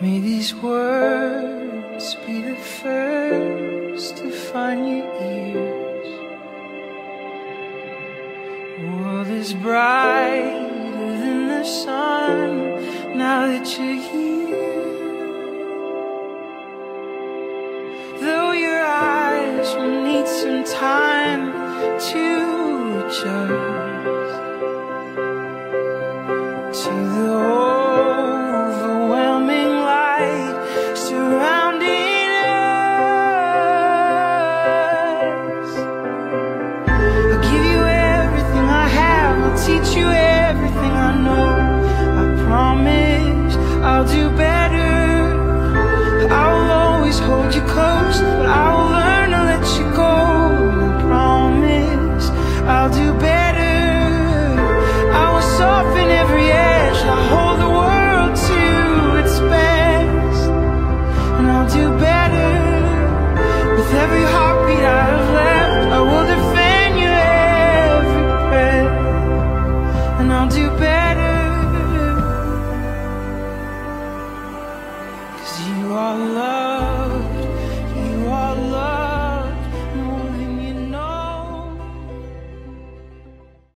May these words be the first to find your ears. World is brighter than the sun now that you're here. Though your eyes will need some time to adjust I'll do better. I'll always hold you close, but I will learn to let you go. I promise I'll do better. I will soften every edge. I'll hold the world to its best, and I'll do better. With every heartbeat I have left, I will defend you every breath, and I'll do better. You are love.